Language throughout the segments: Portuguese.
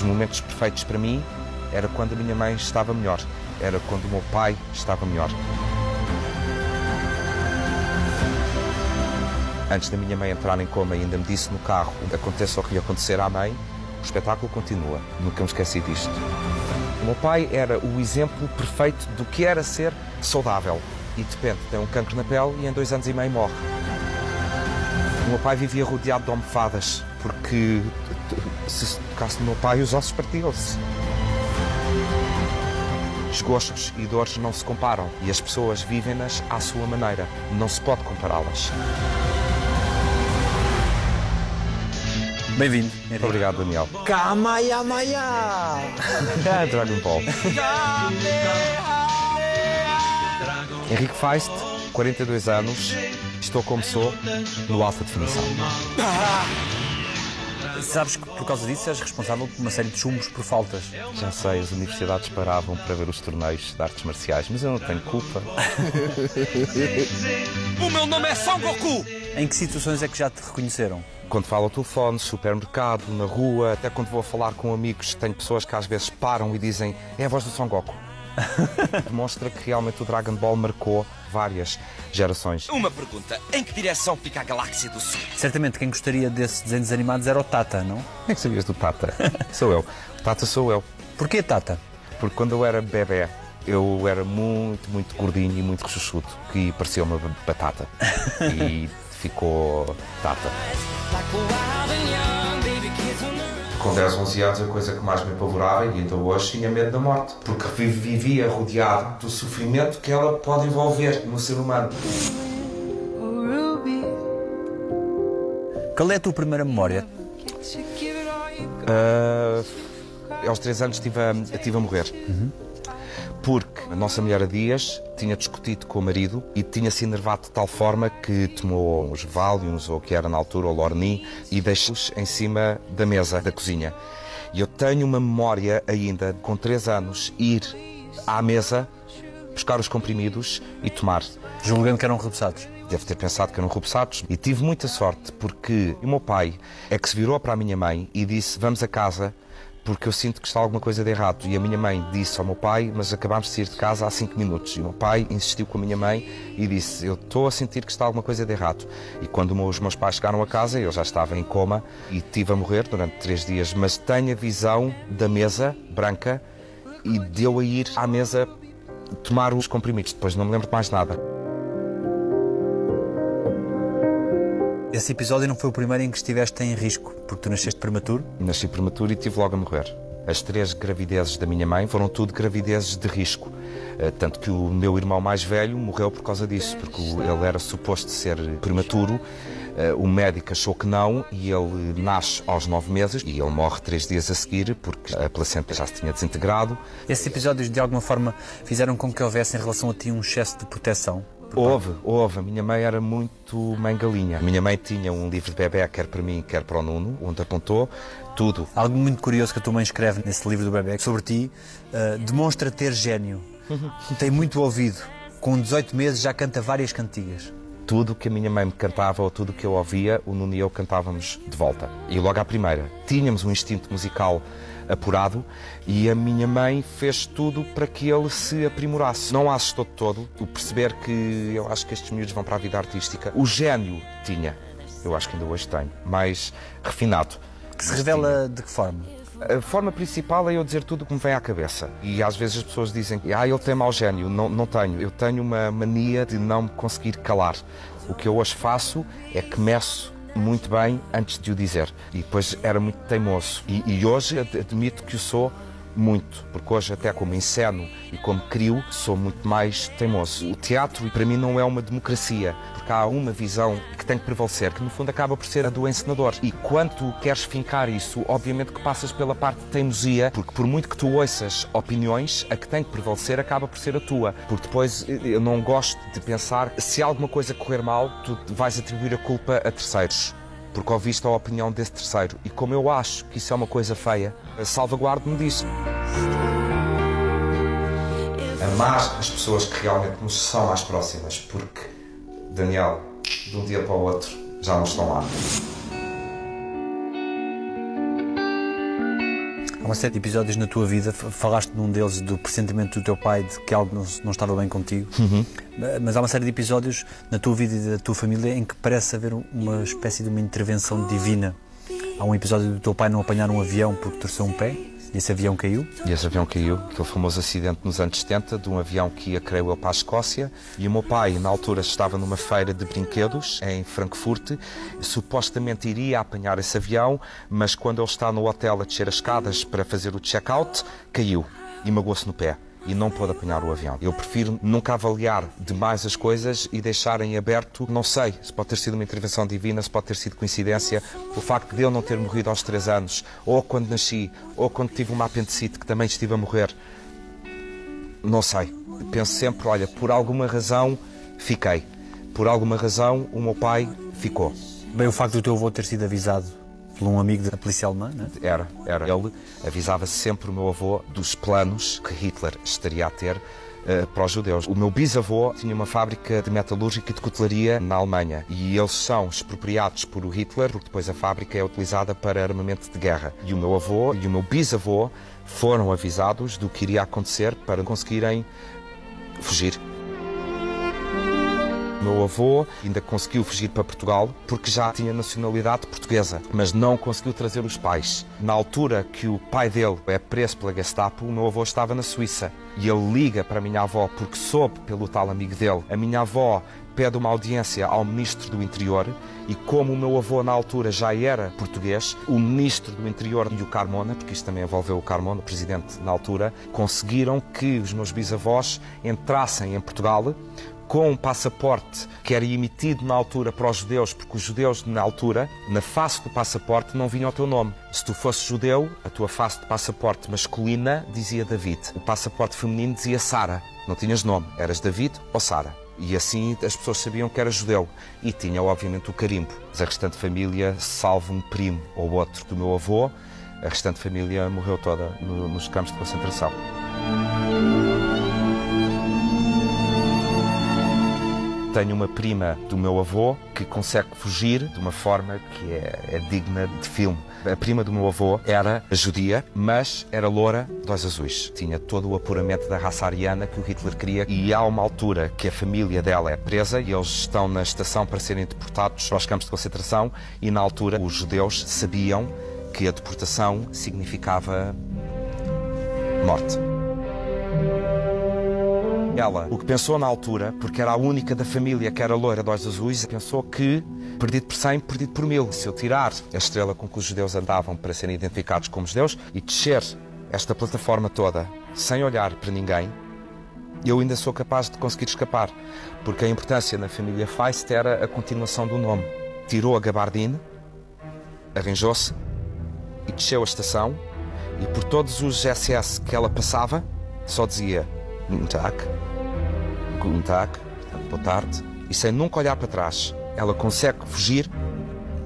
Os momentos perfeitos para mim era quando a minha mãe estava melhor, era quando o meu pai estava melhor. Antes da minha mãe entrar em coma, ainda me disse no carro: aconteça o que acontecer à mãe, o espetáculo continua. Nunca me esqueci disto. O meu pai era o exemplo perfeito do que era ser saudável. E de repente tem um cancro na pele e em dois anos e meio morre. O meu pai vivia rodeado de almofadas, porque se tocasse no meu pai, os ossos partiam-se. Os gostos e dores não se comparam e as pessoas vivem-nas à sua maneira. Não se pode compará-las. Bem-vindo. Obrigado, Daniel. Kamayamaya! Dragon Ball. Henrique Feist, 42 anos, estou como sou, no alta definição. Sabes que por causa disso és responsável por uma série de chumbos por faltas. Já sei, as universidades paravam para ver os torneios de artes marciais, mas eu não tenho culpa. O meu nome é Son Goku! Em que situações é que já te reconheceram? Quando falo ao telefone, supermercado, na rua, até quando vou falar com amigos, tenho pessoas que às vezes param e dizem é a voz do Son Goku. Demonstra que realmente o Dragon Ball marcou várias gerações. Uma pergunta: em que direção fica a galáxia do Sul? Certamente quem gostaria desses desenhos animados era o Tata, não? Como é que sabias do Tata? sou eu. Tata sou eu. Porquê Tata? Porque quando eu era bebê, eu era muito, muito gordinho e muito rechuchudo, que parecia uma batata. E ficou Tata. Com 10, 11 anos, a coisa que mais me apavorava, e ainda hoje, tinha medo da morte. Porque vivia rodeado do sofrimento que ela pode envolver no ser humano. Qual é a tua primeira memória? Uh, aos 3 anos estive a, estive a morrer. Porque a nossa mulher a Dias tinha discutido com o marido e tinha-se enervado de tal forma que tomou uns Valiums, ou que era na altura, o Lorni, e deixou-os em cima da mesa da cozinha. E eu tenho uma memória ainda, com 3 anos, ir à mesa, buscar os comprimidos e tomar. Julgando que eram repousados. Deve ter pensado que eram repousados. E tive muita sorte, porque o meu pai é que se virou para a minha mãe e disse: Vamos a casa, porque eu sinto que está alguma coisa de errado. E a minha mãe disse ao meu pai: Mas acabámos de sair de casa há cinco minutos. E o meu pai insistiu com a minha mãe e disse: Eu estou a sentir que está alguma coisa de errado. E quando os meus pais chegaram a casa, eu já estava em coma e estive a morrer durante três dias. Mas tenho a visão da mesa branca e deu a ir à mesa tomar os comprimidos. Depois não me lembro de mais nada. Esse episódio não foi o primeiro em que estiveste em risco, porque tu nasceste prematuro? Nasci prematuro e tive logo a morrer. As três gravidezes da minha mãe foram tudo gravidezes de risco. Eh, Tanto que o meu irmão mais velho morreu por causa disso, porque ele era suposto ser prematuro. Eh, O médico achou que não e ele nasce aos nove meses e ele morre três dias a seguir porque a placenta já se tinha desintegrado. Esses episódios de alguma forma fizeram com que houvesse em relação a ti um excesso de proteção? Houve, houve. A minha mãe era muito mãe galinha. A minha mãe tinha um livro de bebê, quer para mim, quer para o Nuno, onde apontou tudo. Algo muito curioso que a tua mãe escreve nesse livro do bebê sobre ti uh, demonstra ter gênio. Tem muito ouvido. Com 18 meses já canta várias cantigas. Tudo que a minha mãe me cantava ou tudo que eu ouvia, o Nuno e eu cantávamos de volta. E logo à primeira. Tínhamos um instinto musical apurado e a minha mãe fez tudo para que ele se aprimorasse. Não a assustou de todo o perceber que eu acho que estes miúdos vão para a vida artística. O gênio tinha, eu acho que ainda hoje tenho, mais refinado. Que se revela de que forma? A forma principal é eu dizer tudo o que me vem à cabeça. E às vezes as pessoas dizem ah, ele tem mau gênio. Não, não tenho. Eu tenho uma mania de não me conseguir calar. O que eu hoje faço é que meço muito bem antes de o dizer. E depois era muito teimoso. E, e hoje ad- admito que o sou muito, porque hoje até como enceno e como crio, sou muito mais teimoso. O teatro para mim não é uma democracia, porque há uma visão que tem que prevalecer, que no fundo acaba por ser a do encenador. E quando queres fincar isso, obviamente que passas pela parte de teimosia, porque por muito que tu ouças opiniões, a que tem que prevalecer acaba por ser a tua. Porque depois eh, eu não gosto de pensar se alguma coisa correr mal, tu vais atribuir a culpa a terceiros porque ouviste a opinião desse terceiro. E como eu acho que isso é uma coisa feia, salvaguardo-me disso. Amar as pessoas que realmente nos são mais próximas, porque, Daniel, de um dia para o outro, já não estão lá. Há uma série de episódios na tua vida, falaste num deles do pressentimento do teu pai de que algo não, não estava bem contigo, uhum. mas há uma série de episódios na tua vida e da tua família em que parece haver uma espécie de uma intervenção divina. Há um episódio do teu pai não apanhar um avião porque torceu um pé. E esse avião caiu? E esse avião caiu, aquele famoso acidente nos anos 70 de um avião que ia, creio eu, para a Escócia. E o meu pai, na altura, estava numa feira de brinquedos em Frankfurt. Supostamente iria apanhar esse avião, mas quando ele está no hotel a descer as escadas para fazer o check-out, caiu e magoou-se no pé e não pôde apanhar o avião. Eu prefiro nunca avaliar demais as coisas e deixar em aberto, não sei se pode ter sido uma intervenção divina, se pode ter sido coincidência, o facto de eu não ter morrido aos três anos, ou quando nasci, ou quando tive uma apendicite que também estive a morrer. Não sei. Penso sempre, olha, por alguma razão fiquei. Por alguma razão o meu pai ficou. Bem, o facto do teu avô ter sido avisado por um amigo da polícia alemã, não é? Era, era. Ele avisava sempre o meu avô dos planos que Hitler estaria a ter Uh, para os judeus. O meu bisavô tinha uma fábrica de metalúrgica e de cutelaria na Alemanha e eles são expropriados por Hitler porque depois a fábrica é utilizada para armamento de guerra. E o meu avô e o meu bisavô foram avisados do que iria acontecer para conseguirem fugir meu avô ainda conseguiu fugir para Portugal porque já tinha nacionalidade portuguesa, mas não conseguiu trazer os pais. Na altura que o pai dele é preso pela Gestapo, o meu avô estava na Suíça e ele liga para a minha avó porque soube pelo tal amigo dele. A minha avó pede uma audiência ao Ministro do Interior e como o meu avô na altura já era português, o Ministro do Interior e o Carmona, porque isto também envolveu o Carmona, o Presidente na altura, conseguiram que os meus bisavós entrassem em Portugal com um passaporte que era emitido na altura para os judeus, porque os judeus, na altura, na face do passaporte, não vinha o teu nome. Se tu fosses judeu, a tua face de passaporte masculina dizia David. O passaporte feminino dizia Sara. Não tinhas nome. Eras David ou Sara. E assim as pessoas sabiam que era judeu. E tinha, obviamente, o carimbo. Mas a restante família, salvo um primo ou outro do meu avô, a restante família morreu toda no, nos campos de concentração. Tenho uma prima do meu avô que consegue fugir de uma forma que é, é, digna de filme. A prima do meu avô era judia, mas era loura de olhos azuis. Tinha todo o apuramento da raça ariana que o Hitler queria e há uma altura que a família dela é presa e eles estão na estação para serem deportados para os campos de concentração e na altura os judeus sabiam que a deportação significava morte. Ela, o que pensou na altura, porque era a única da família que era loira de olhos azuis, pensou que perdido por cem, perdido por mil. Se eu tirar a estrela com que os judeus andavam para serem identificados como judeus e descer esta plataforma toda sem olhar para ninguém, eu ainda sou capaz de conseguir escapar, porque a importância na família Feist era a continuação do nome. Tirou a gabardine, arranjou-se e desceu a estação, e por todos os SS que ela passava, só dizia Tag, Guten boa tarde, e sem nunca olhar para trás, ela consegue fugir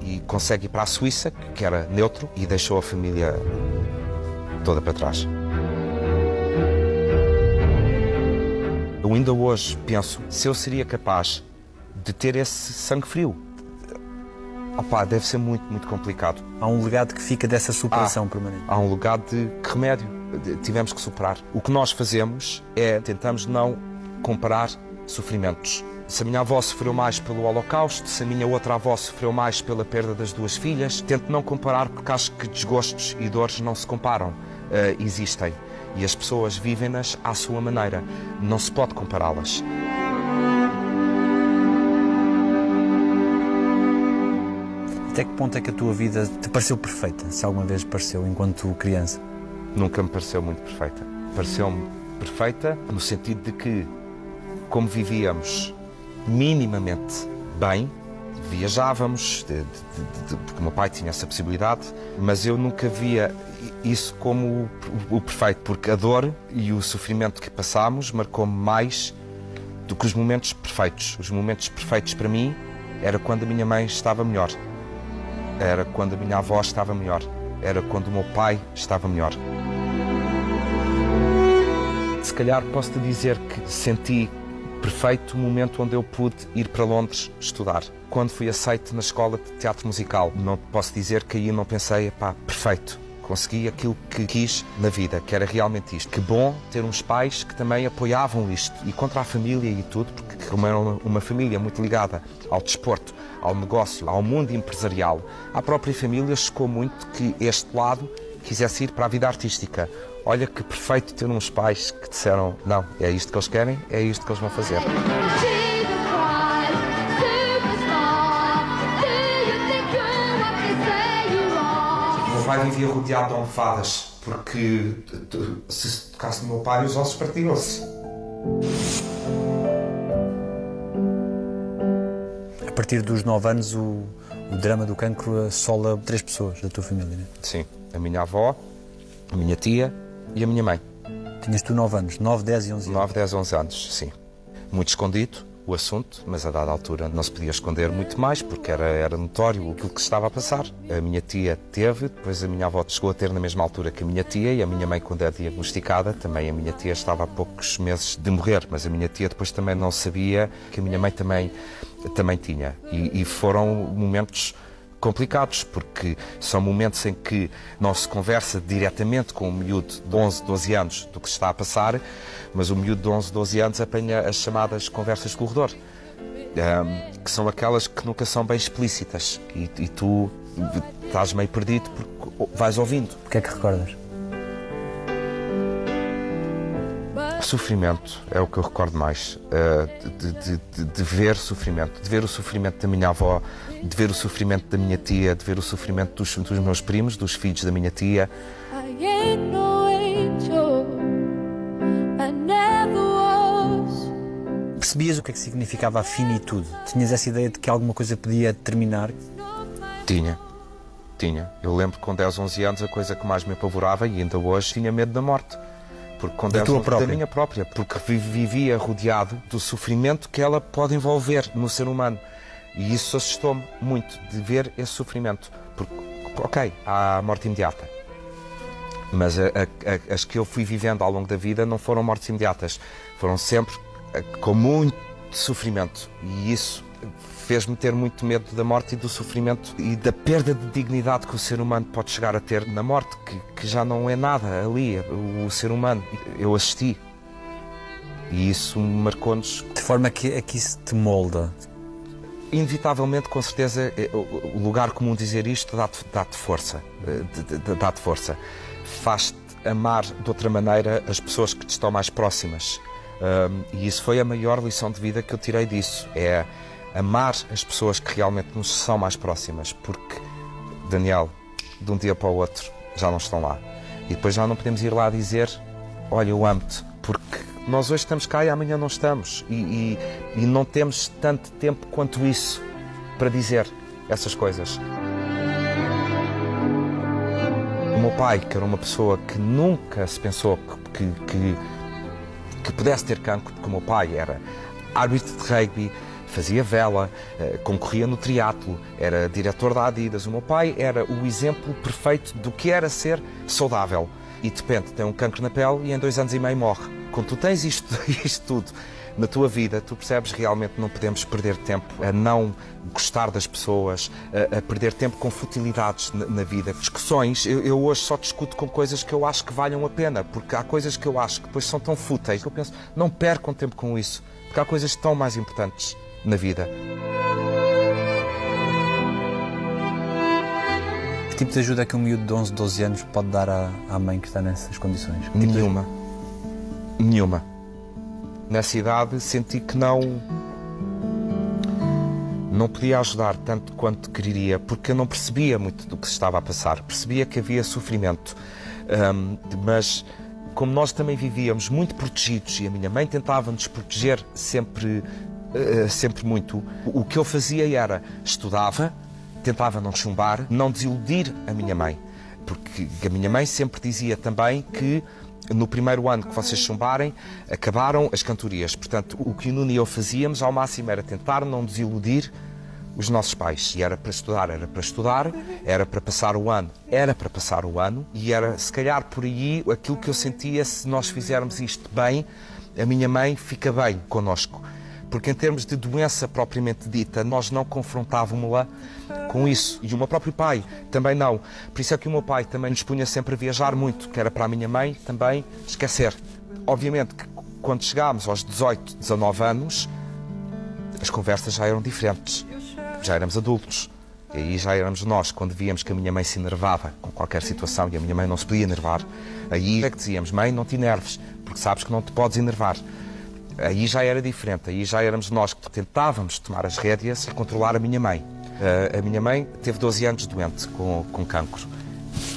e consegue ir para a Suíça, que era neutro, e deixou a família toda para trás. Eu ainda hoje penso se eu seria capaz de ter esse sangue frio. Opá, deve ser muito, muito complicado. Há um legado que fica dessa superação há, permanente. Há um legado de remédio tivemos que superar. O que nós fazemos é tentamos não comparar sofrimentos. Se a minha avó sofreu mais pelo Holocausto, se a minha outra avó sofreu mais pela perda das duas filhas, tento não comparar porque acho que desgostos e dores não se comparam. Uh, existem e as pessoas vivem-nas à sua maneira. Não se pode compará-las. Até que ponto é que a tua vida te pareceu perfeita, se alguma vez pareceu, enquanto criança? nunca me pareceu muito perfeita. Pareceu-me perfeita no sentido de que, como vivíamos minimamente bem, viajávamos, de, de, de, porque o meu pai tinha essa possibilidade, mas eu nunca via isso como o, o perfeito, porque a dor e o sofrimento que passámos marcou-me mais do que os momentos perfeitos. Os momentos perfeitos para mim era quando a minha mãe estava melhor, era quando a minha avó estava melhor, era quando o meu pai estava melhor. Se calhar posso te dizer que senti perfeito momento onde eu pude ir para Londres estudar. Quando fui aceito na escola de teatro musical, não posso dizer que aí não pensei, pá, perfeito. Consegui aquilo que quis na vida, que era realmente isto. Que bom ter uns pais que também apoiavam isto e contra a família e tudo, porque como era uma, uma família muito ligada ao desporto, ao negócio, ao mundo empresarial, à própria família chocou muito que este lado quisesse ir para a vida artística. Olha que perfeito ter uns pais que disseram: não, é isto que eles querem, é isto que eles vão fazer. O meu pai vivia rodeado de almofadas, porque se tocasse no meu pai, os ossos partiam-se. A partir dos 9 anos, o, o drama do cancro assola três pessoas da tua família, né? Sim, a minha avó, a minha tia e a minha mãe. Tinhas tu 9 anos, 9, 10 e 11 anos. 9, 10, 11 anos, sim. Muito escondido o assunto, mas a dada altura não se podia esconder muito mais porque era, era notório aquilo que estava a passar. A minha tia teve, depois a minha avó chegou a ter na mesma altura que a minha tia e a minha mãe, quando é diagnosticada, também a minha tia estava há poucos meses de morrer, mas a minha tia depois também não sabia que a minha mãe também, também tinha. E, e foram momentos complicados, porque são momentos em que não se conversa diretamente com o miúdo de 11, 12 anos do que se está a passar, mas o miúdo de 11, 12 anos apanha as chamadas conversas de corredor, um, que são aquelas que nunca são bem explícitas e, e tu estás meio perdido porque vais ouvindo. O que é que recordas? Sofrimento é o que eu recordo mais. Uh, de, de, de, de, ver sofrimento, de ver o sofrimento da minha avó, de ver o sofrimento da minha tia, de ver o sofrimento dos, dos meus primos, dos filhos da minha tia. Percebias o que é que significava a finitude? Tinhas essa ideia de que alguma coisa podia terminar? Tinha. Tinha. Eu lembro que com 10, 11 anos a coisa que mais me apavorava, e ainda hoje, tinha medo da morte. Porque com 10 da, tua própria? da minha própria, porque vivia rodeado do sofrimento que ela pode envolver no ser humano. E isso assustou-me muito, de ver esse sofrimento. Porque, ok, há a morte imediata. Mas a, a, as que eu fui vivendo ao longo da vida não foram mortes imediatas. Foram sempre com muito sofrimento. E isso fez-me ter muito medo da morte e do sofrimento e da perda de dignidade que o ser humano pode chegar a ter na morte, que, que já não é nada ali, o, o ser humano. Eu assisti. E isso marcou-nos. De forma que aqui se te molda. Inevitavelmente, com certeza, o lugar comum dizer isto dá-te dá força. Dá-te força. Faz-te amar de outra maneira as pessoas que te estão mais próximas. Um, e isso foi a maior lição de vida que eu tirei disso. É amar as pessoas que realmente nos são mais próximas, porque, Daniel, de um dia para o outro já não estão lá. E depois já não podemos ir lá dizer: Olha, eu amo-te, porque nós hoje estamos cá e amanhã não estamos. E, e, e não temos tanto tempo quanto isso para dizer essas coisas. O meu pai, que era uma pessoa que nunca se pensou que, que, que, pudesse ter cancro, porque o meu pai era árbitro de rugby, fazia vela, eh, concorria no triatlo, era diretor da Adidas. O meu pai era o exemplo perfeito do que era ser saudável. E de repente tem um cancro na pele e em dois anos e meio morre. Quando tu tens isto, isto tudo na tua vida, tu percebes realmente não podemos perder tempo a não gostar das pessoas, a, a perder tempo com futilidades na, na vida. Discussões, eu, eu, hoje só discuto com coisas que eu acho que valham a pena, porque há coisas que eu acho que depois são tão fúteis que eu penso, não percam tempo com isso, porque há coisas tão mais importantes na vida. Que tipo de ajuda é que um miúdo de 11, 12 anos pode dar à, à mãe que está nessas condições? Tipo Nenhuma. De... Nenhuma. Nessa idade senti que não. Não podia ajudar tanto quanto queria, porque eu não percebia muito do que se estava a passar. Percebia que havia sofrimento, um, mas como nós também vivíamos muito protegidos e a minha mãe tentava nos proteger sempre sempre muito. O que eu fazia era estudava, tentava não chumbar, não desiludir a minha mãe. Porque a minha mãe sempre dizia também que no primeiro ano que vocês chumbarem, acabaram as cantorias. Portanto, o que o Nuno e eu fazíamos ao máximo era tentar não desiludir os nossos pais. E era para estudar, era para estudar, era para passar o ano, era para passar o ano, e era se calhar por aí aquilo que eu sentia se nós fizermos isto bem, a minha mãe fica bem connosco Porque em termos de doença propriamente dita, nós não confrontávamos-la com isso. E o meu próprio pai também não. Por isso é que o meu pai também nos punha sempre a viajar muito, que era para a minha mãe também esquecer. Obviamente que quando chegámos aos 18, 19 anos, as conversas já eram diferentes. Já éramos adultos. E aí já éramos nós, quando víamos que a minha mãe se enervava com qualquer situação e a minha mãe não se podia enervar, aí é que dizíamos, mãe, não te enerves, porque sabes que não te podes enervar. Aí já era diferente, aí já éramos nós que tentávamos tomar as rédeas e controlar a minha mãe. A minha mãe teve 12 anos doente com, com cancro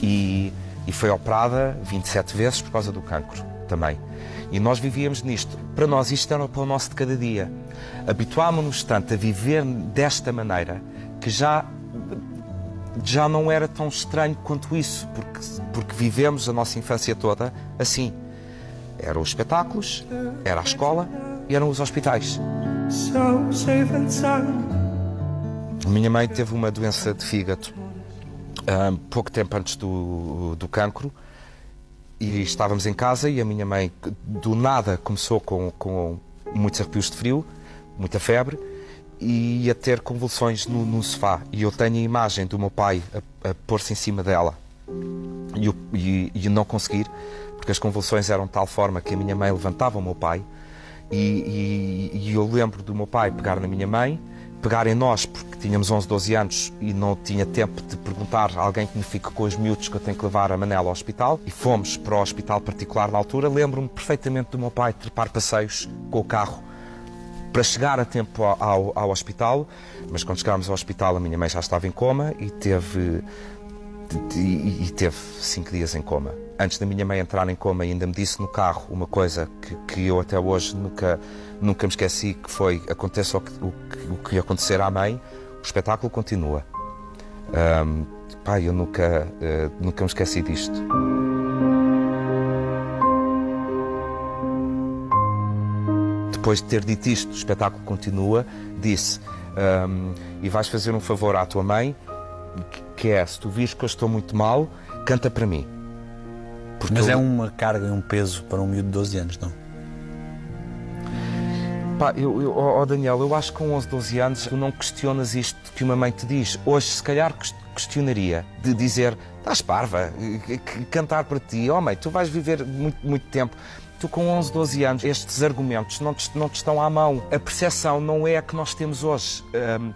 e, e foi operada 27 vezes por causa do cancro também. E nós vivíamos nisto. Para nós isto era o nosso de cada dia. Habituámos-nos tanto a viver desta maneira que já já não era tão estranho quanto isso, porque, porque vivemos a nossa infância toda assim. Eram os espetáculos, era a escola e eram os hospitais. A minha mãe teve uma doença de fígado um, pouco tempo antes do, do cancro e estávamos em casa e a minha mãe do nada começou com, com muitos arrepios de frio, muita febre e ia ter convulsões no, no sofá. E eu tenho a imagem do meu pai a, a pôr-se em cima dela e, e, e, não conseguir, porque as convulsões eram de tal forma que a minha mãe levantava o meu pai. E, e eu lembro do meu pai pegar na minha mãe, pegar em nós, porque tínhamos 11, 12 anos e não tinha tempo de perguntar a alguém que me fique com os miúdos que eu tenho que levar a Manela ao hospital. E fomos para o hospital particular na altura. Lembro-me perfeitamente do meu pai trepar passeios com o carro para chegar a tempo ao, ao, hospital, mas quando chegámos ao hospital a minha mãe já estava em coma e teve, e, e teve cinco dias em coma. Antes da minha mãe entrar em coma ainda me disse no carro uma coisa que, que eu até hoje nunca, nunca me esqueci, que foi aconteça o que, o, o que acontecer à mãe, o espetáculo continua. Um, pai, eu nunca, uh, nunca me esqueci disto. depois de ter dito isto, o espetáculo continua, disse: um, E vais fazer um favor à tua mãe, que é: se tu vires que eu estou muito mal, canta para mim. Porque Mas eu... é uma carga e um peso para um miúdo de 12 anos, não? Pá, eu, eu, oh Daniel, eu acho que com 11, 12 anos tu não questionas isto que uma mãe te diz. Hoje, se calhar, questionaria de dizer: estás parva, cantar para ti, oh mãe, tu vais viver muito, muito tempo. Tu, com 11, 12 anos, estes argumentos não te, não te estão à mão. A percepção não é a que nós temos hoje. Um,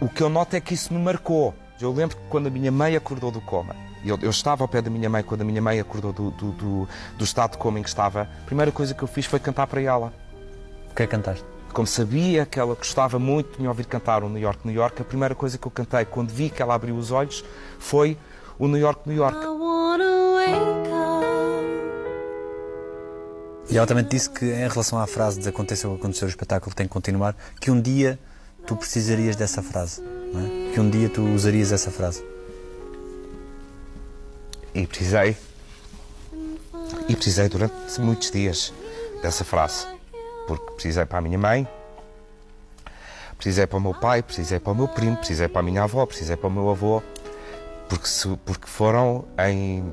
o que eu noto é que isso me marcou. Eu lembro que quando a minha mãe acordou do coma, eu, eu estava ao pé da minha mãe quando a minha mãe acordou do, do, do, do estado de coma em que estava, a primeira coisa que eu fiz foi cantar para ela. O que é que cantaste? Como sabia que ela gostava muito de me ouvir cantar o New York, New York, a primeira coisa que eu cantei quando vi que ela abriu os olhos foi o New York, New York. E ela também disse que, em relação à frase de aconteça o que aconteceu, o espetáculo tem que continuar, que um dia tu precisarias dessa frase, é? que um dia tu usarias essa frase. E precisei. E precisei durante muitos dias dessa frase. Porque precisei para a minha mãe, precisei para o meu pai, precisei para o meu primo, precisei para a minha avó, precisei para o meu avô. Porque, porque foram em,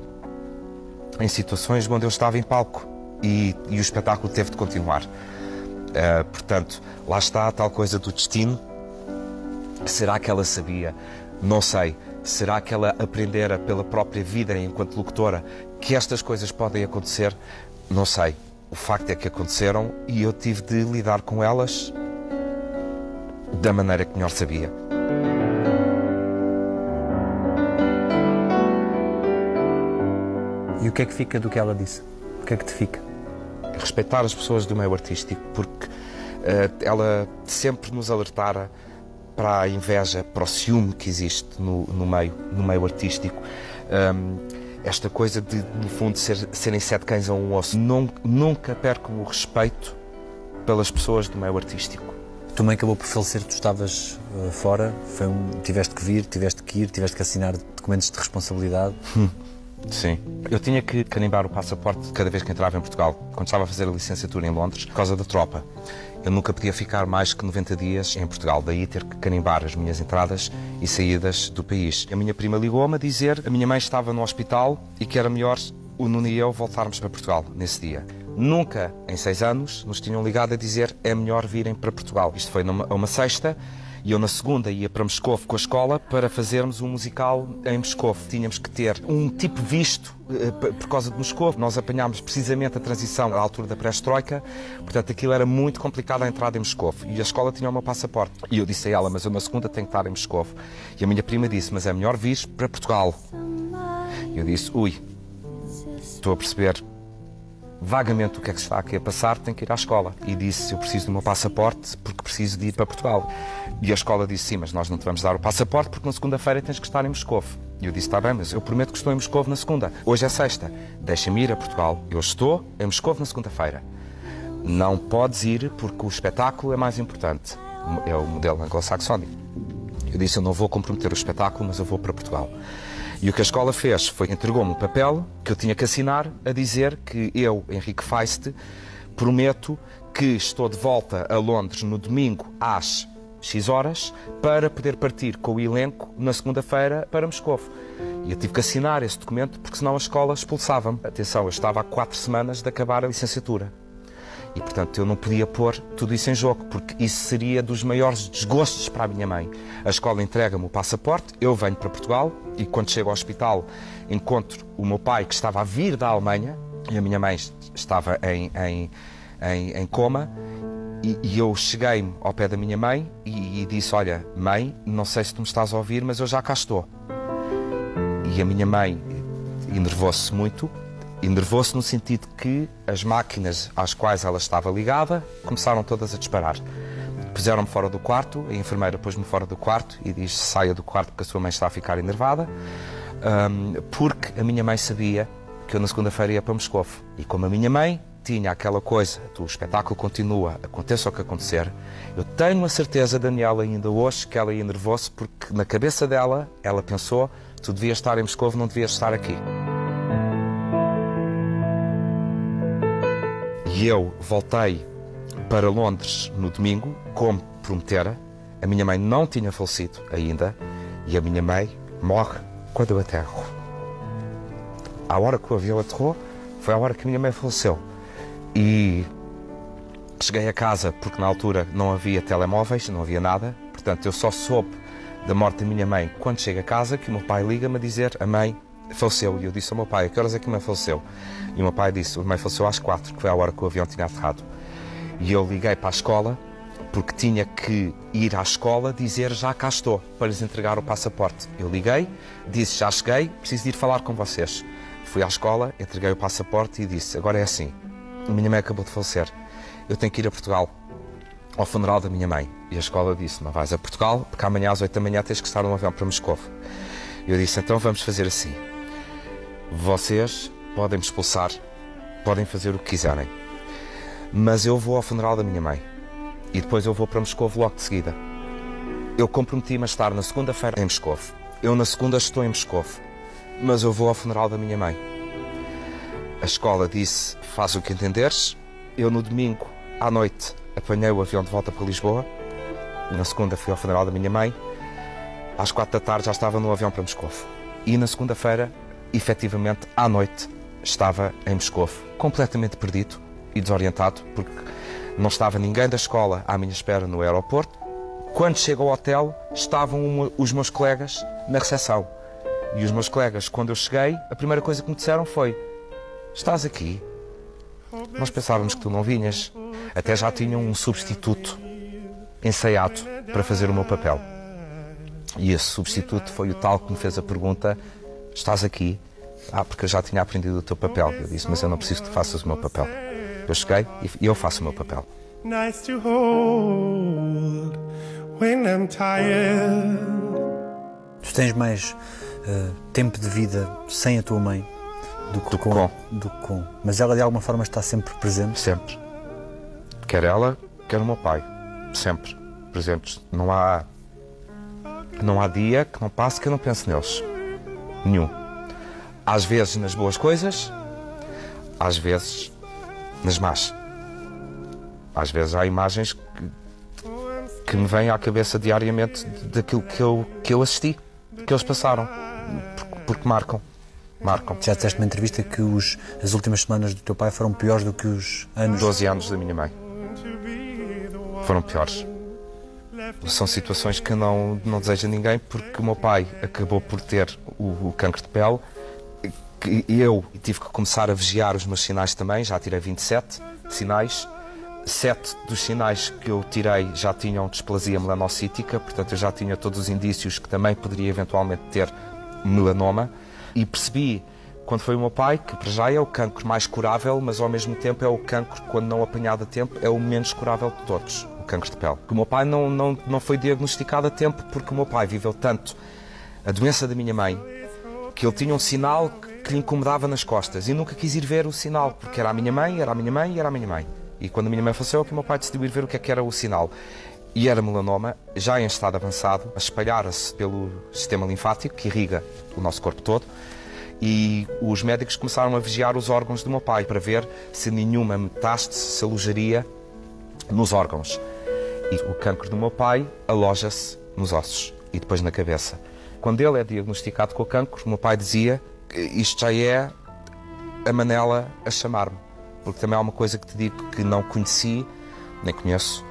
em situações onde eu estava em palco e, e o espetáculo teve de continuar. Uh, portanto, lá está a tal coisa do destino. Será que ela sabia? Não sei. Será que ela aprendera pela própria vida enquanto locutora que estas coisas podem acontecer? Não sei. O facto é que aconteceram e eu tive de lidar com elas da maneira que melhor sabia. E o que é que fica do que ela disse? O que é que te fica? Respeitar as pessoas do meio artístico, porque uh, ela sempre nos alertara para a inveja, para o ciúme que existe no, no meio, no meio artístico. Um, esta coisa de, no fundo, ser, serem sete cães a um osso. Nunca, nunca perco o respeito pelas pessoas do meio artístico. Tua mãe acabou por falecer, tu estavas uh, fora, um, tiveste que vir, tiveste que ir, tiveste que assinar documentos de responsabilidade. Sim. Eu tinha que carimbar o passaporte cada vez que entrava em Portugal, quando estava a fazer a licenciatura em Londres, por causa da tropa. Eu nunca podia ficar mais que 90 dias em Portugal, daí ter que carimbar as minhas entradas e saídas do país. A minha prima ligou-me a dizer que a minha mãe estava no hospital e que era melhor o Nuno e eu voltarmos para Portugal nesse dia. Nunca, em seis anos, nos tinham ligado a dizer é melhor virem para Portugal. Isto foi numa uma sexta e eu na segunda ia para Moscovo com a escola para fazermos um musical em Moscovo. Tínhamos que ter um tipo visto eh, por causa de Moscovo. Nós apanhámos precisamente a transição à altura da perestroika, portanto aquilo era muito complicado a entrada em Moscovo. E a escola tinha o meu passaporte. E eu disse a ela, mas eu na segunda tenho que estar em Moscovo. E a minha prima disse, mas é melhor vir para Portugal. E eu disse, ui, estou a perceber vagamente o que é que se está aqui a passar, tenho que ir à escola. E disse, eu preciso do meu passaporte porque preciso de ir para Portugal. E a escola disse, sim, mas nós não te vamos dar o passaporte porque na segunda-feira tens que estar em Moscou. E eu disse, está bem, mas eu prometo que estou em Moscou na segunda. Hoje é sexta, deixa-me ir a Portugal. Eu estou em Moscou na segunda-feira. Não podes ir porque o espetáculo é mais importante. É o modelo anglo-saxónico. Eu disse, eu não vou comprometer o espetáculo, mas eu vou para Portugal. E o que a escola fez foi entregou-me um papel que eu tinha que assinar a dizer que eu, Henrique Feist, prometo que estou de volta a Londres no domingo às X horas para poder partir com o elenco na segunda-feira para Moscou. E eu tive que assinar esse documento porque senão a escola expulsava-me. Atenção, eu estava há quatro semanas de acabar a licenciatura. E, portanto, eu não podia pôr tudo isso em jogo, porque isso seria dos maiores desgostos para a minha mãe. A escola entrega-me o passaporte, eu venho para Portugal e, quando chego ao hospital, encontro o meu pai, que estava a vir da Alemanha, e a minha mãe estava em, em, em, em coma. E, e eu cheguei ao pé da minha mãe e, e disse: Olha, mãe, não sei se tu me estás a ouvir, mas eu já cá estou. E a minha mãe enervou-se muito enervou-se no sentido que as máquinas às quais ela estava ligada começaram todas a disparar. Puseram-me fora do quarto, a enfermeira pôs-me fora do quarto e diz: saia do quarto porque a sua mãe está a ficar enervada, um, porque a minha mãe sabia que eu na segunda-feira ia para Moscou. E como a minha mãe tinha aquela coisa do espetáculo continua, aconteça o que acontecer, eu tenho a certeza, Daniela, ainda hoje, que ela enervou-se porque na cabeça dela ela pensou: tu devias estar em Moscou, não devias estar aqui. E eu voltei para Londres no domingo, como prometera. A minha mãe não tinha falecido ainda e a minha mãe morre quando eu aterro. A hora que o avião aterrou foi a hora que a minha mãe faleceu. E cheguei a casa porque na altura não havia telemóveis, não havia nada. Portanto, eu só soube da morte da minha mãe quando chego a casa que o meu pai liga-me a dizer a mãe faleceu. E eu disse ao meu pai, que horas é que a mãe faleceu? E o meu pai disse, a mãe faleceu às quatro, que foi a hora que o avião tinha aterrado. E eu liguei para a escola, porque tinha que ir à escola dizer já cá estou, para lhes entregar o passaporte. Eu liguei, disse já cheguei, preciso ir falar com vocês. Fui à escola, entreguei o passaporte e disse, agora é assim, a minha mãe acabou de falecer, eu tenho que ir a Portugal, ao funeral da minha mãe. E a escola disse, não vais a Portugal, porque amanhã às oito da manhã tens que estar num avião para Moscou. Eu disse, então vamos fazer assim. Vocês podem me expulsar, podem fazer o que quiserem, mas eu vou ao funeral da minha mãe e depois eu vou para Moscou logo de seguida. Eu comprometi-me a estar na segunda-feira em Moscou. Eu na segunda estou em Moscou, mas eu vou ao funeral da minha mãe. A escola disse: faz o que entenderes. Eu no domingo à noite apanhei o avião de volta para Lisboa. Na segunda fui ao funeral da minha mãe. Às quatro da tarde já estava no avião para Moscou. E na segunda-feira, efetivamente, à noite, estava em Moscou, completamente perdido e desorientado, porque não estava ninguém da escola à minha espera no aeroporto. Quando chego ao hotel, estavam os meus colegas na recepção. E os meus colegas, quando eu cheguei, a primeira coisa que me disseram foi: Estás aqui? Nós pensávamos que tu não vinhas. Até já tinham um substituto ensaiado para fazer o meu papel. E esse substituto foi o tal que me fez a pergunta: Estás aqui? Ah, porque eu já tinha aprendido o teu papel. Eu disse: Mas eu não preciso que tu faças o meu papel. Eu cheguei e eu faço o meu papel. Nice to hold when I'm tired. Tu tens mais uh, tempo de vida sem a tua mãe do que, do com, com. Do que com. Mas ela de alguma forma está sempre presente? Sempre. Quer ela, quer o meu pai. Sempre presentes. Não há não há dia que não passe que eu não pense neles. Nenhum. Às vezes nas boas coisas, às vezes nas más. Às vezes há imagens que, que me vêm à cabeça diariamente daquilo que eu, que eu assisti, que eles passaram, porque, porque marcam. marcam. Já disseste numa entrevista que os, as últimas semanas do teu pai foram piores do que os anos. 12 anos da minha mãe. Foram piores. São situações que não, não desejo a ninguém porque o meu pai acabou por ter o, o cancro de pele. Que eu tive que começar a vigiar os meus sinais também, já tirei 27 sinais. Sete dos sinais que eu tirei já tinham displasia melanocítica, portanto eu já tinha todos os indícios que também poderia eventualmente ter melanoma. E percebi, quando foi o meu pai, que para já é o cancro mais curável, mas ao mesmo tempo é o cancro, quando não apanhado a tempo, é o menos curável de todos, o cancro de pele. O meu pai não, não, não foi diagnosticado a tempo porque o meu pai viveu tanto a doença da minha mãe que ele tinha um sinal que lhe incomodava nas costas e nunca quis ir ver o sinal, porque era a minha mãe, era a minha mãe era a minha mãe. E quando a minha mãe faleceu, é que o meu pai decidiu ir ver o que, é que era o sinal. E era melanoma, já em estado avançado, a espalhar-se pelo sistema linfático, que irriga o nosso corpo todo. E os médicos começaram a vigiar os órgãos do meu pai para ver se nenhuma metástase se alojaria nos órgãos. E o cancro do meu pai aloja-se nos ossos e depois na cabeça. Quando ele é diagnosticado com o cancro, o meu pai dizia isto já é a Manela a chamar-me. Porque também há uma coisa que te digo que não conheci, nem conheço,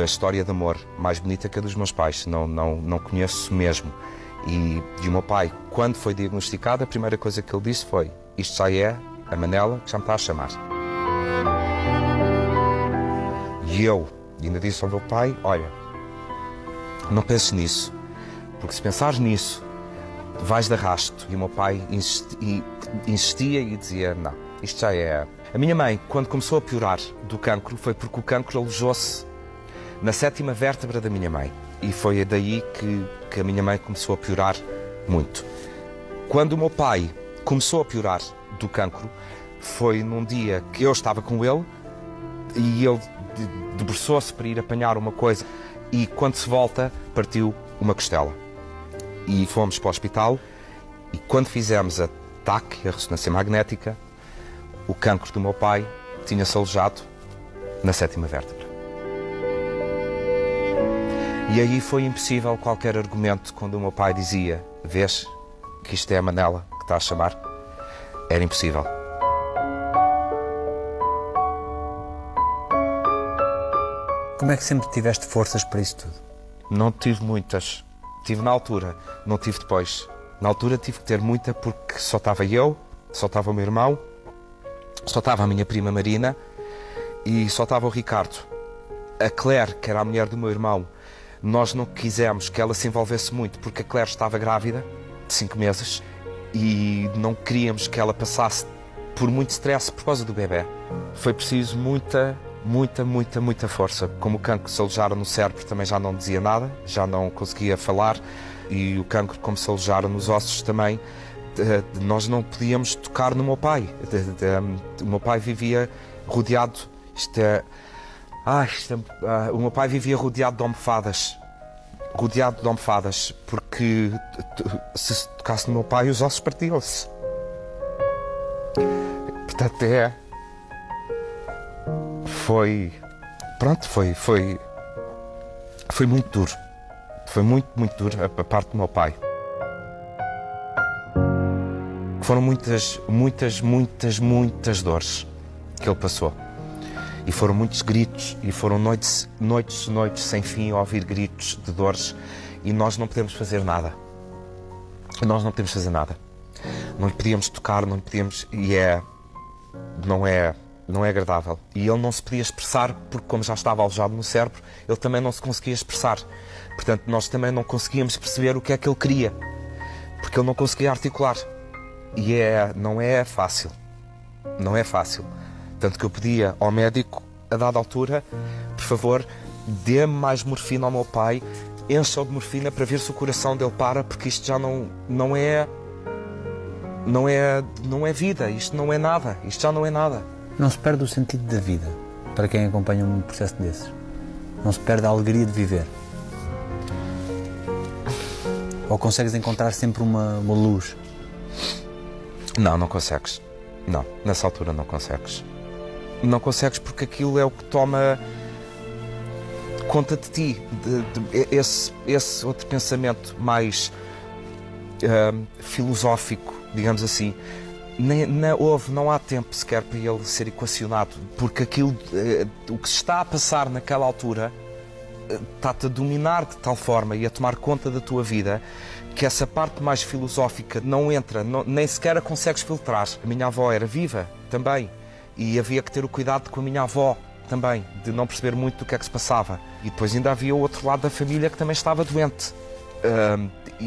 a história de amor mais bonita que a dos meus pais. Não, não, não conheço mesmo. E, e o meu pai, quando foi diagnosticado, a primeira coisa que ele disse foi: Isto já é a Manela que já me está a chamar. E eu ainda disse ao meu pai: Olha, não penses nisso, porque se pensares nisso, vais de arrasto. E o meu pai insistia e dizia: Não, isto já é. A minha mãe, quando começou a piorar do cancro, foi porque o cancro alojou-se na sétima vértebra da minha mãe. E foi daí que, que a minha mãe começou a piorar muito. Quando o meu pai começou a piorar do cancro, foi num dia que eu estava com ele e ele debruçou-se para ir apanhar uma coisa e quando se volta partiu uma costela. E fomos para o hospital e quando fizemos a TAC, a ressonância magnética, o cancro do meu pai tinha-se alojado na sétima vértebra. E aí foi impossível qualquer argumento quando o meu pai dizia: Vês que isto é a Manela que está a chamar? Era impossível. Como é que sempre tiveste forças para isso tudo? Não tive muitas. Tive na altura, não tive depois. Na altura tive que ter muita porque só estava eu, só estava o meu irmão, só estava a minha prima Marina e só estava o Ricardo. A Claire, que era a mulher do meu irmão, nós não quisemos que ela se envolvesse muito porque a Claire estava grávida de 5 meses e não queríamos que ela passasse por muito stress por causa do bebê. Foi preciso muita muita, muita, muita força. Como o cancro se alojara no cérebro, também já não dizia nada, já não conseguia falar, e o cancro, como se alojara nos ossos, também nós não podíamos tocar no meu pai. O meu pai vivia rodeado. Isto é. Ah, isto é, ah, o meu pai vivia rodeado de almofadas. Rodeado de almofadas, porque se tocasse no meu pai, os ossos partiam-se. Portanto, é foi. Pronto, foi. Foi, foi muito duro. Foi muito, muito duro a, parte do meu pai. Foram muitas, muitas, muitas, muitas dores que ele passou. E foram muitos gritos, e foram noites, noites, noites sem fim a ouvir gritos de dores, e nós não podemos fazer nada. Nós não podemos fazer nada. Não lhe podíamos tocar, não lhe podíamos. E é. Não é não é agradável. E ele não se podia expressar, porque, como já estava alojado no cérebro, ele também não se conseguia expressar. Portanto, nós também não conseguíamos perceber o que é que ele queria, porque ele não conseguia articular. E é, não é fácil. Não é fácil. Tanto que eu pedia ao médico, a dada altura, por favor, dê-me mais morfina ao meu pai, encha-o de morfina para ver se o coração dele para, porque isto já não, não é. Não é, não é vida, isto não é nada, isto já não é nada. Não se perde o sentido da vida para quem acompanha um processo desses. Não se perde a alegria de viver. Ou consegues encontrar sempre uma, uma luz? Não, não consegues. Não, nessa altura não consegues. Não consegues porque aquilo é o que toma conta de ti. De, de, esse, esse outro pensamento mais hum, filosófico, digamos assim. Nem, não, houve, não há tempo sequer para ele ser equacionado, porque aquilo, eh, o que se está a passar naquela altura eh, está-te a dominar de tal forma e a tomar conta da tua vida que essa parte mais filosófica não entra, não- nem sequer a consegues filtrar. A minha avó era viva também e havia que ter o cuidado com a minha avó também, de não perceber muito do que é que se passava. E depois ainda havia o outro lado da família que também estava doente.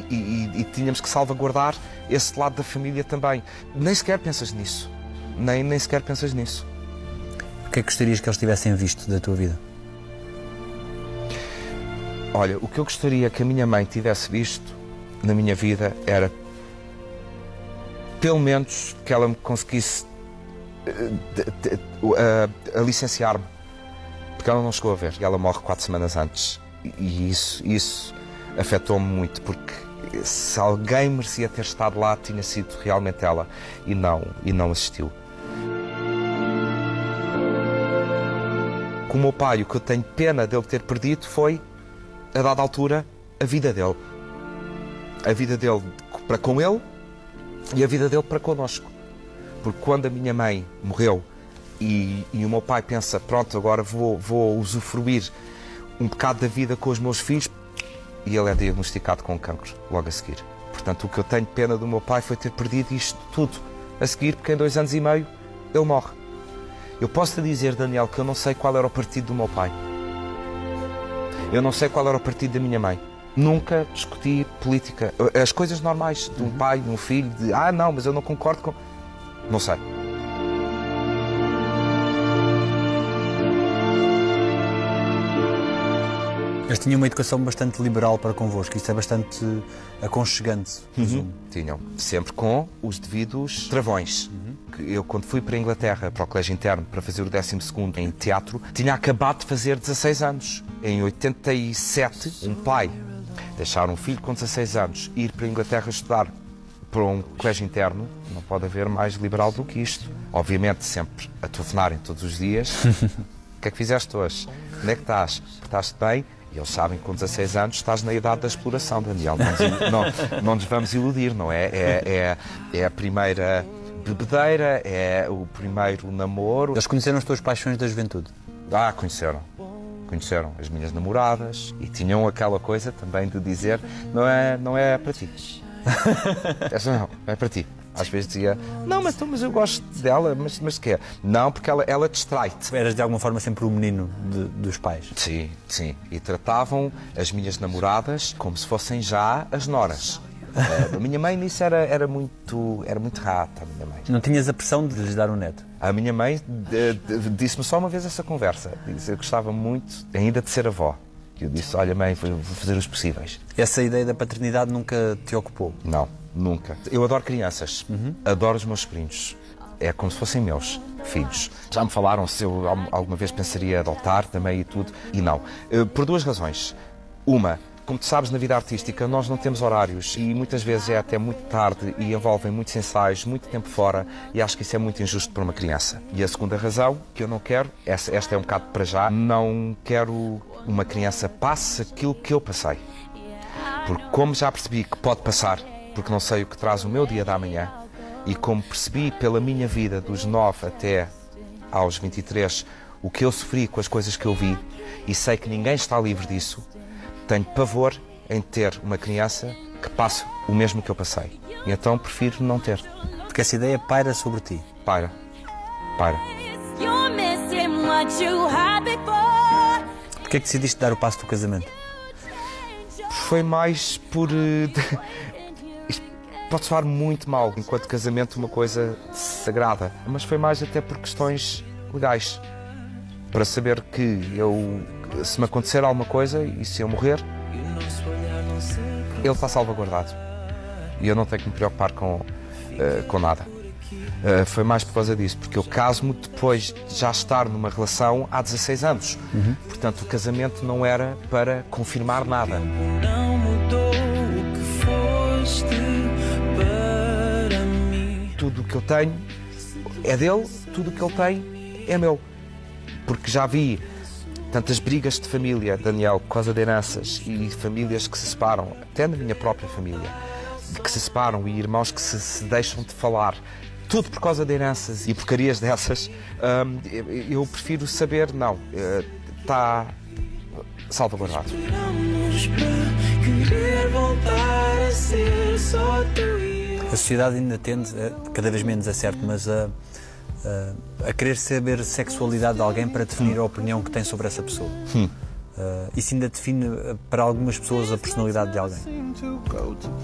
E, e- e tínhamos que salvaguardar esse lado da família também. Nem sequer pensas nisso. Nem, nem sequer pensas nisso. O que é que gostarias que eles tivessem visto da tua vida? Olha, o que eu gostaria que a minha mãe tivesse visto na minha vida era pelo menos que ela me conseguisse de- a, a licenciar-me. Porque ela não chegou a ver. E ela morre quatro semanas antes. E- E isso, isso afetou-me muito, porque se alguém merecia ter estado lá, tinha sido realmente ela. E não, e não assistiu. Com o meu pai, o que eu tenho pena dele ter perdido foi, a dada altura, a vida dele. A vida dele para com ele e a vida dele para connosco. Porque quando a minha mãe morreu e, e o meu pai pensa, pronto, agora vou, vou usufruir um bocado da vida com os meus filhos, e ele é diagnosticado com cancro logo a seguir. Portanto, o que eu tenho pena do meu pai foi ter perdido isto tudo a seguir, porque em dois anos e meio ele morre. Eu posso te dizer, Daniel, que eu não sei qual era o partido do meu pai. Eu não sei qual era o partido da minha mãe. Nunca discuti política. As coisas normais de um pai, de um filho, de ah, não, mas eu não concordo com. Não sei. Eles tinham uma educação bastante liberal para convosco, isso é bastante aconchegante, presumo. Tinham. Sempre com os devidos travões. Que Eu, quando fui para a Inglaterra, para o colégio interno, para fazer o 12 em teatro, tinha acabado de fazer 16 anos. Em 87, um pai deixar um filho com 16 anos ir para a Inglaterra estudar para um colégio interno, não pode haver mais liberal do que isto. Obviamente, sempre a telefonarem todos os dias. O que é que fizeste hoje? Onde é que estás? Estás bem? E eles sabem que com 16 anos estás na idade da exploração, Daniel. Não não, não nos vamos iludir, não é? É, é, é a primeira bebedeira, é o primeiro namoro. Eles conheceram as tuas paixões da juventude. Ah, conheceram. Conheceram as minhas namoradas e tinham aquela coisa também de dizer não é, não é para ti. Essa não, não é para ti. Às vezes dizia, não, mas, então, mas eu gosto dela, mas, mas quê? Não, porque ela, ela distrai-te. Eras de alguma forma sempre o menino de- dos pais. Sim, sim. E tratavam as minhas namoradas como se fossem já as noras. Eh, a minha mãe nisso era, era, muito, era muito rata, a minha mãe. Não tinhas a pressão de lhes dar um neto. A minha mãe disse-me só uma vez essa conversa. Disse, eu gostava muito ainda de ser avó. Eu disse, olha mãe, vou fazer os possíveis. Essa ideia da paternidade nunca te ocupou. Não, nunca. Eu adoro crianças. Adoro os meus sobrinhos. É como se fossem meus filhos. Já me falaram se eu al- alguma vez pensaria adotar também e tudo. E não. Eh, Por duas razões. Uma, como tu sabes, na vida artística nós não temos horários e muitas vezes é até muito tarde e envolvem muitos ensaios, muito tempo fora e acho que isso é muito injusto para uma criança. E a segunda razão que eu não quero, esta é um bocado para já, não quero uma criança passe aquilo que eu passei. Porque como já percebi que pode passar, porque não sei o que traz o meu dia da manhã, e como percebi pela minha vida dos 9 até aos 23 o que eu sofri com as coisas que eu vi, e sei que ninguém está livre disso, tenho pavor em ter uma criança que passe o mesmo que eu passei. E então prefiro não ter. Porque essa ideia paira sobre ti. Had before. Porquê é que decidiste dar o passo do casamento? Foi mais por. pode soar muito mal, enquanto casamento uma coisa sagrada, mas foi mais até por questões legais. Para saber que eu, se me acontecer alguma coisa e se eu morrer, ele está salvaguardado. E eu não tenho que me preocupar com, eh, com nada. Eh, foi mais por causa disso, porque eu caso-me depois de já estar numa relação há 16 anos. Portanto, o casamento não era para confirmar nada. Que eu tenho é dele, tudo o que ele tem é meu. Porque já vi tantas brigas de família, Daniel, por causa de heranças e famílias que se separam, até na minha própria família, que se separam e irmãos que se, se deixam de falar. Tudo por causa de heranças e porcarias dessas. hum, eu, prefiro saber, não, está salvaguardado. A sociedade ainda tende, eh, cada vez menos é certo, mas a, a, a querer saber a sexualidade de alguém para definir a opinião que tem sobre essa pessoa. Eh, isso ainda define eh, para algumas pessoas a personalidade de alguém.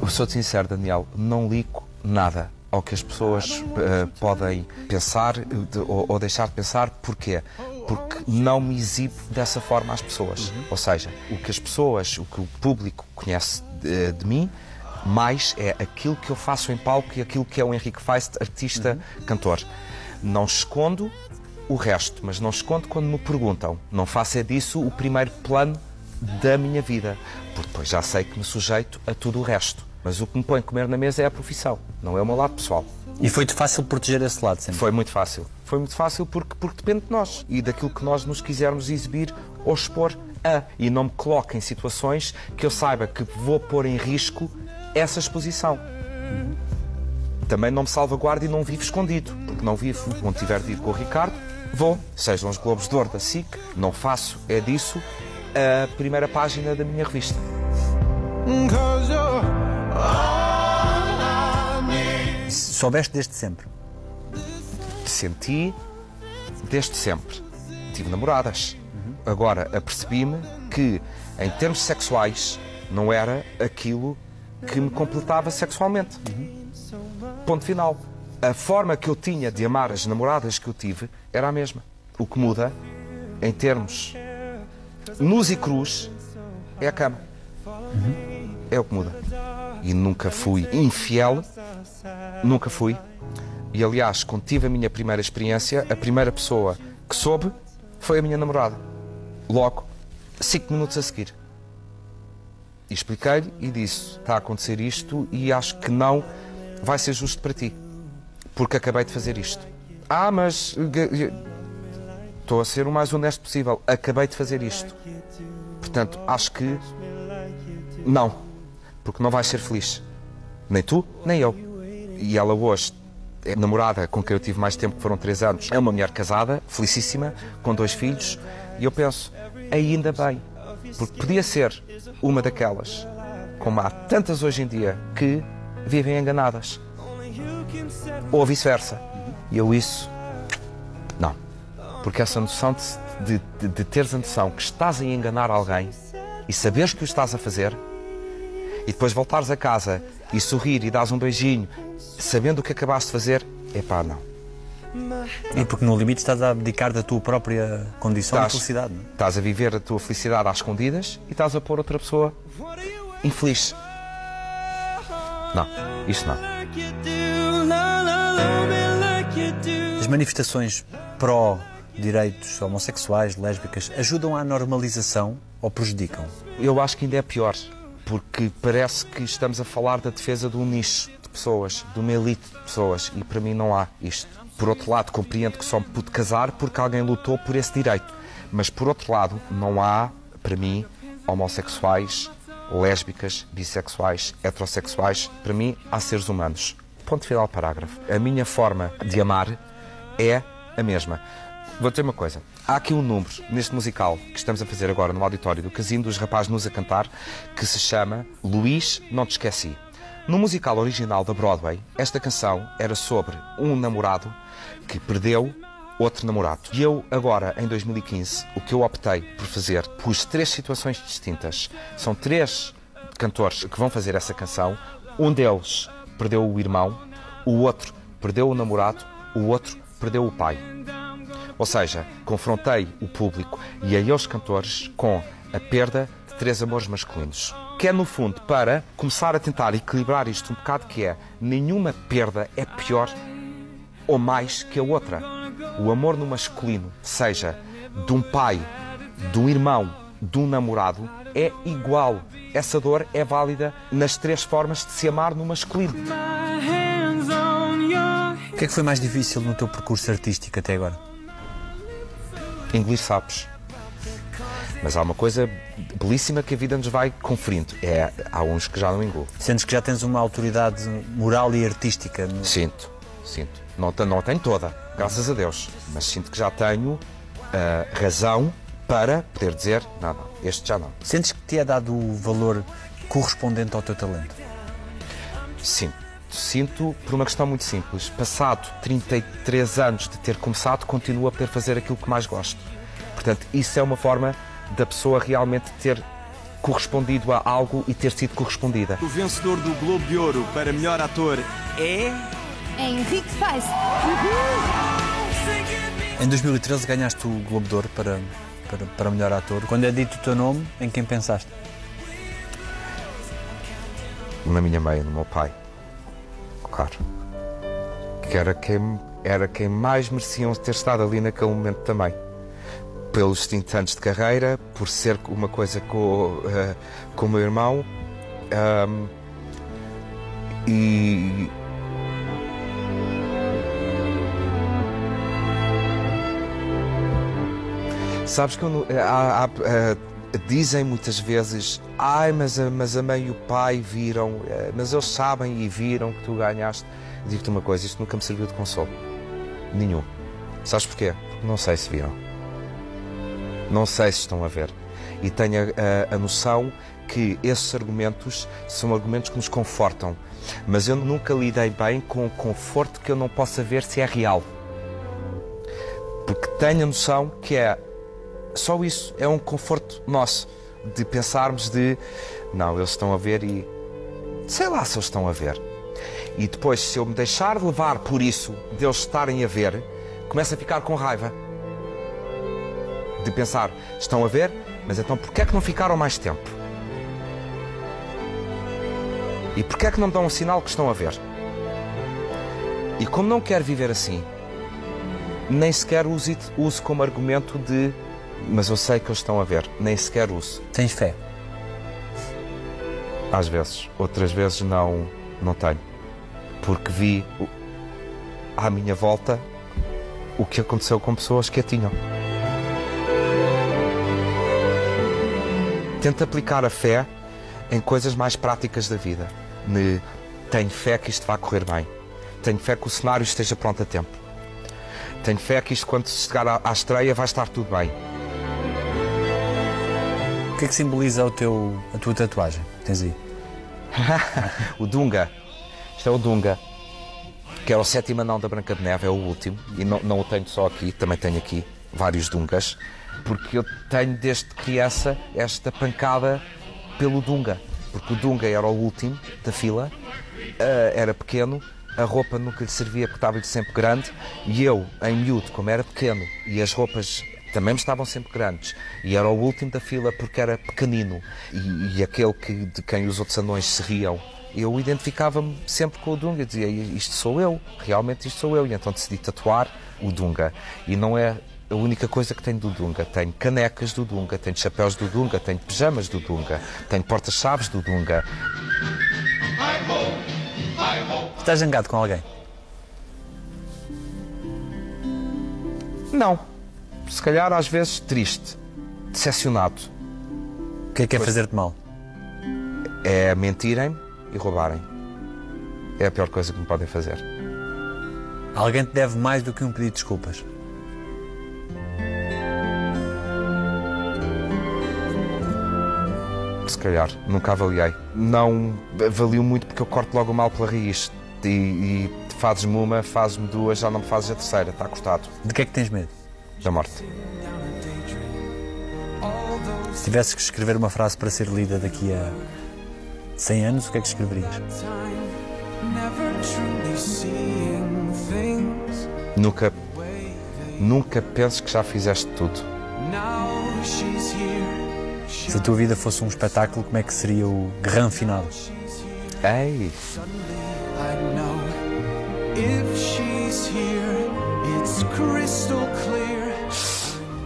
Eu sou-te sincero, Daniel, não ligo nada ao que as pessoas eh, podem pensar de- ou, ou deixar de pensar. Porquê? Porque não me exibo dessa forma às pessoas. Ou seja, o que as pessoas, o que o público conhece de, de mim, mais é aquilo que eu faço em palco e aquilo que é o Henrique Feist, artista, cantor. Não escondo o resto, mas não escondo quando me perguntam. Não faço é disso o primeiro plano da minha vida, porque depois já sei que me sujeito a tudo o resto. Mas o que me põe a comer na mesa é a profissão, não é o meu lado pessoal. E foi-te fácil proteger esse lado sempre. Foi muito fácil. Foi muito fácil porque, porque depende de nós e daquilo que nós nos quisermos exibir ou expor a. E não me coloque em situações que eu saiba que vou pôr em risco essa exposição. Também não me salvaguardo e não vivo escondido, porque não vivo. Quando tiver de ir com o Ricardo, vou. Sejam os Globos de Ouro da SIC, não faço, é disso, a primeira página da minha revista. Soubeste desde sempre. senti desde sempre. Tive namoradas. Agora apercebi-me que, em termos sexuais, não era aquilo que me completava sexualmente. Ponto final. A forma que eu tinha de amar as namoradas que eu tive era a mesma. O que muda, em termos nus e cruz, é a cama. É o que muda. E nunca fui infiel, nunca fui. E aliás, quando tive a minha primeira experiência, a primeira pessoa que soube foi a minha namorada. Logo, cinco minutos a seguir. E expliquei-lhe e disse: está a acontecer isto e acho que não vai ser justo para ti. Porque acabei de fazer isto. Ah, mas. g- Estou a ser o mais honesto possível. Acabei de fazer isto. Portanto, acho que. Não. Porque não vais ser feliz. Nem tu, nem eu. E ela hoje é namorada com quem eu tive mais tempo, que foram três anos. É uma mulher casada, felicíssima, com dois filhos. E eu penso, ainda bem. Porque podia ser uma daquelas, como há tantas hoje em dia, que vivem enganadas. Ou vice-versa. E eu isso. Não. Porque essa noção de, de, de, teres a noção que estás a enganar alguém e saberes que o estás a fazer e depois voltares a casa e sorrir e dares um beijinho sabendo o que acabaste de fazer, epá, não. E porque no limite estás a abdicar da tua própria condição Estás. de felicidade. não é? Estás a viver a tua felicidade às escondidas e estás a pôr outra pessoa infeliz. Não, isto não. As manifestações pró-direitos homossexuais, lésbicas, ajudam à normalização ou prejudicam? Eu acho que ainda é pior, porque parece que estamos a falar da defesa de um nicho de pessoas, de uma elite de pessoas, e para mim não há isto. Por outro lado, compreendo que só me pude casar porque alguém lutou por esse direito. Mas por outro lado, não há, para mim, homossexuais, lésbicas, bissexuais, heterossexuais. Para mim, há seres humanos. Ponto final, parágrafo. A minha forma de amar é a mesma. Vou dizer uma coisa. Há aqui um número neste musical que estamos a fazer agora no auditório do Casino dos Rapazes Nos a Cantar que se chama Luís, Não Te Esqueci. No musical original da Broadway, esta canção era sobre um namorado que perdeu outro namorado. E eu, agora, em 2015, o que eu optei por fazer, pus três situações distintas. São três cantores que vão fazer essa canção. Um deles perdeu o irmão, o outro perdeu o namorado, o outro perdeu o pai. Ou seja, confrontei o público e a eles cantores com a perda de três amores masculinos. Que é, no fundo, para começar a tentar equilibrar isto um bocado, que é nenhuma perda é pior ou mais que a outra. O amor no masculino, seja de um pai, de um irmão, de um namorado, é igual. Essa dor é válida nas três formas de se amar no masculino. O que é que foi mais difícil no teu percurso artístico até agora? Engolir sapos. Mas há uma coisa belíssima que a vida nos vai conferindo. É, há uns que já não engulo. Sentes que já tens uma autoridade moral e artística? no- Sinto, sinto. Não, não tenho toda, graças a Deus. Mas sinto que já tenho ah, razão para poder dizer, não, não, este já não. Sentes que te é dado o valor correspondente ao teu talento? Sinto. Sinto por uma questão muito simples. Passado 33 anos de ter começado, continuo a poder fazer aquilo que mais gosto. Portanto, isso é uma forma da pessoa realmente ter correspondido a algo e ter sido correspondida. O vencedor do Globo de Ouro para melhor ator é. É Henrique Feist. Em 2013 ganhaste o Globo de Ouro para, para, para melhor ator. Quando é dito o teu nome, em quem pensaste? na minha mãe, no meu pai. Claro. Que era quem, era quem mais mereciam ter estado ali naquele momento também. Pelos 20 anos de carreira, por ser uma coisa com, eh, com o meu irmão. ahm, e. Sabes que eu não- há- há, eh, dizem muitas vezes, ai, mas mas a mãe e o pai viram, eh, mas eles sabem e viram que tu ganhaste. Digo-te uma coisa, isto nunca me serviu de consolo. Nenhum. Sabes porquê? Porque não sei se viram. Não sei se estão a ver. E tenho a, a- a noção que esses argumentos são argumentos que nos confortam. Mas eu nunca lidei bem com o conforto que eu não possa ver se é real. Porque tenho a noção que é só isso, é um conforto nosso de pensarmos de não, eles estão a ver e sei lá se eles estão a ver. E depois, se eu me deixar de levar por isso, de eles estarem a ver, começo a ficar com raiva. De pensar, estão a ver, mas então porquê é que não ficaram mais tempo? E porquê é que não dão um sinal que estão a ver? E como não quero viver assim, nem sequer uso, uso como argumento de mas eu sei que eles estão a ver, nem sequer uso. Tens fé? Às vezes, outras vezes não, não tenho. Porque vi à minha volta o que aconteceu com pessoas que a tinham. Tento aplicar a fé em coisas mais práticas da vida. Ne- tenho fé que isto vai correr bem. Tenho fé que o cenário esteja pronto a tempo. Tenho fé que isto, quando chegar à estreia, vai estar tudo bem. Que é que simboliza o teu, a tua tatuagem? Tens aí? O Dunga. Isto é o Dunga. Que era o sétimo anão da Branca de Neve, é o último. E não, não o tenho só aqui, também tenho aqui vários Dungas. Porque eu tenho desde criança esta pancada pelo Dunga. Porque o Dunga era o último da fila, ah, era pequeno, a roupa nunca lhe servia porque estava-lhe sempre grande. E eu, em miúdo, como era pequeno, e as roupas também estavam sempre grandes. E era o último da fila porque era pequenino. E, e aquele que, de quem os outros anões se riam. Eu identificava-me sempre com o Dunga. Dizia, isto sou eu, realmente isto sou eu. E então decidi tatuar o Dunga. E não é a única coisa que tenho do Dunga. Tenho canecas do Dunga, tenho chapéus do Dunga, tenho pijamas do Dunga, tenho portas-chaves do Dunga. Estás zangado com alguém? Não. Se calhar às vezes triste, decepcionado. O que é que é fazer-te mal? É mentirem e roubarem. É a pior coisa que me podem fazer. Alguém te deve mais do que um pedido de desculpas. Se calhar, nunca avaliei. Não avalio muito porque eu corto logo o mal pela raiz. E, e fazes-me uma, fazes-me duas, já não me fazes a terceira, está cortado. De que é que tens medo? Da morte. Se tivesses que escrever uma frase para ser lida daqui a 100 anos, o que é que escreverias? Nunca, nunca penses que já fizeste tudo. Se a tua vida fosse um espetáculo, como é que seria o gran final? Ei. If she's here, it's crystal clear.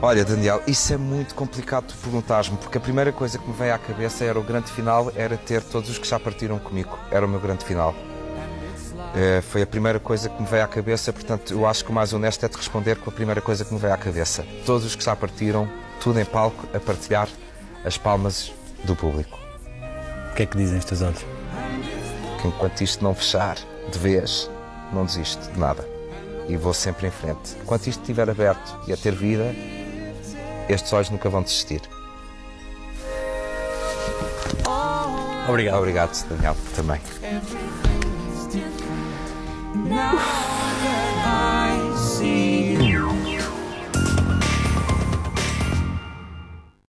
Olha, Daniel, isso é muito complicado de perguntar-me, porque a primeira coisa que me veio à cabeça era o grande final, era ter todos os que já partiram comigo. Era o meu grande final. É, foi a primeira coisa que me veio à cabeça, portanto, eu acho que o mais honesto é te responder com a primeira coisa que me veio à cabeça. Todos os que já partiram, tudo em palco, a partilhar as palmas do público. O que é que dizem estes olhos? Que enquanto isto não fechar de vez, não desisto de nada. E vou sempre em frente. Enquanto isto estiver aberto e a ter vida, estes olhos nunca vão desistir. Obrigado. Obrigado, Daniel, também. Uf.